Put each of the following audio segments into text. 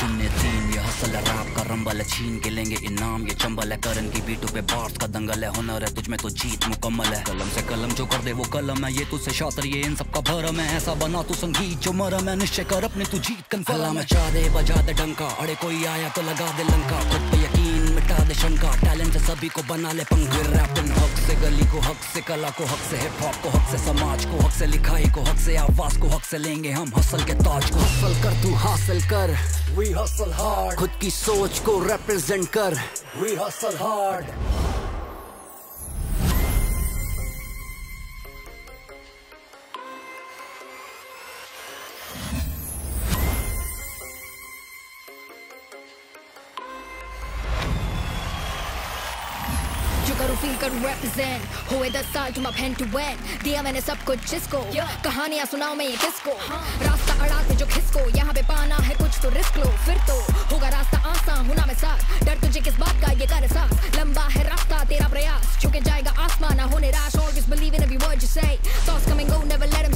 शून्य तीन ये हसल है रात का रंबल है छीन के लेंगे इनाम ये चंबल है करण की बीटू पे बार्स का दंगल है हुनर है तुझमें तो जीत मुकम्मल है। कलम से कलम जो कर दे वो कलम है ये तुझसे शातर ये इन सबका भरम है ऐसा बना तू संगीत जो मरम है निश्चय कर अपने तू जीत कन्फर्म है। चाह दे बजा दे डंका अरे कोई आया तो लगा दे लंका खुद पे यकीन हटा दे शंका टैलेंट सभी को बना ले पंगे रैपिंग हक से, गली को हक से, कला को हक से हिप हॉप को हक से, समाज को हक से, लिखाई को हक से, आवाज़ को हक से लेंगे हम हसल के ताज को। हसल कर, तू हासिल कर। वी हसल हार्ड खुद की सोच को रिप्रेजेंट कर। वी हसल हार्ड फील करूँ represent. हुए दस साल तुम पेन टू वेन दिया मैंने सब कुछ जिसको। कहानियाँ सुनाओ मैं ये किसको? रास्ता अड़ाते जो खिसको। यहाँ पे पाना है कुछ तो रिस्क लो फिर तो। होगा रास्ता आसान होना मैं साथ। डर तुझे किस बात का ये कर साथ। लंबा है रास्ता तेरा प्रयास। छुके जाएगा आसमान ना होने राश always believe in every word you say thoughts come and go never let them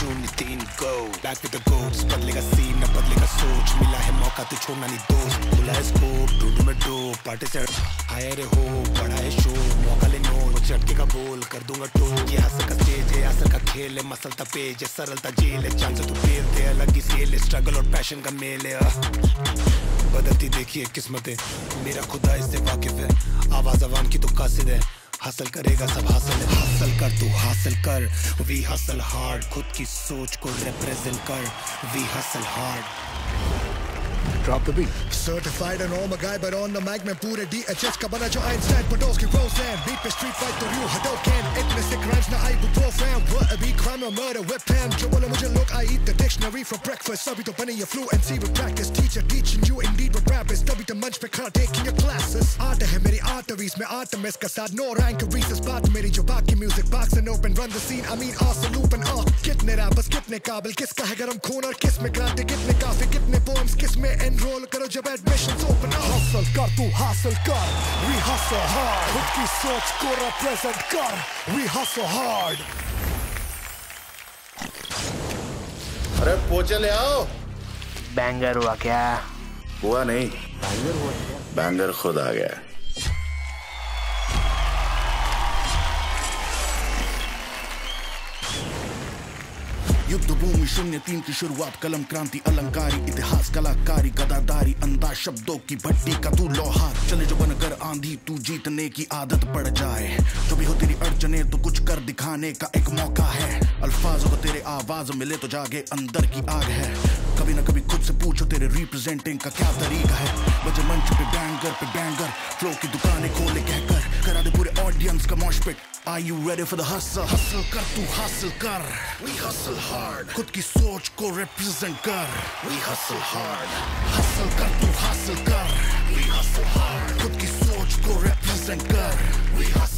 शून्य तीन go back with the goals बदलेगा सीन न बदलेगा सोच मिला है मौका तो छोड़ना नहीं दोस्त खुला है स्कोप ढूंढू में डो पार्टी से आए रे हो बड़ा है शो मौका ले नो झटके का बोल कर दूँगा टो ये हसल का स्टेज है असल का खेल है मसलता पेज है सरलता जेल है चांस तू फेल थे अलग ही सेल है स्ट्रगल और पैशन का मेल है बदलती देखिए किस्मतें मेरा खुदा इससे वाकिफ है आवाज़ अवाम की तो कासिद है हासिल करेगा, सब हासिल हासिल कर, तू हासिल कर। वी हासिल हार्ड खुद की सोच को रिप्रेजेंट कर। वी हासिल hard Drop the beat. Certified and all my guy, but on the mic में पूरे DHS का बना जो Einstein Podolsky Roseanne Beat पे street fight तो Ryu Hadoken इतने sick rhymes ना ibuprofen What a beat crime or murder with pen जो बोले मुझे लोग I eat the dictionary for breakfast अभी तो बने ये fluency with practice Teacher teaching you indeed with rappers तभी तो मंच पे खड़ा taking your classes आर्ट है मेरी arteries में Artemis का साथ no rank Reese's बात मेरी जो बाकी music box and open run the scene I mean awesome loop and all कितने rappers कितने काबिल किसका है गरम खून और किसमें क्रांति? कितने काफ़ी कितने poems किसमें enroll? करो जब open up. Hustle कर तू हासिल कर. We hustle hard. खुद की सोच को रिप्रेजेंट कर. We hustle hard. अरे पोचे ले आओ। बैंगर हुआ क्या? हुआ नहीं। बैंगर हुआ बैंगर खुद आ गया। युद्ध भूमि, शून्य, तीन की शुरुआत, कलम, क्रांति, अलंकारी, इतिहास, कलाकारी गदादारी अंदाज शब्दों की भट्टी का तू लोहा। चले जो बनकर आंधी, तू जीतने की आदत पड़ जाए। जो भी हो तेरी अड़चने तो कुछ कर दिखाने का एक मौका है। अल्फाजों को तेरे आवाज़ मिले तो जागे अंदर की आग है। रिप्रेजेंटिंग का क्या तरीका है? बजे मंच पे बैंगर पे बैंगर फ्लो की दुकानें खोले कहकर, करा दे पूरे ऑडियंस का mosh pit I you ready for the hustle hustle कर, तू हासिल कर। वी हसल हार्ड खुद की सोच को रिप्रेजेंट कर। वी हसल हार्ड हसल कर, तू हासिल कर। वी हसल हार्ड खुद की सोच को रिप्रेजेंट कर। We hustle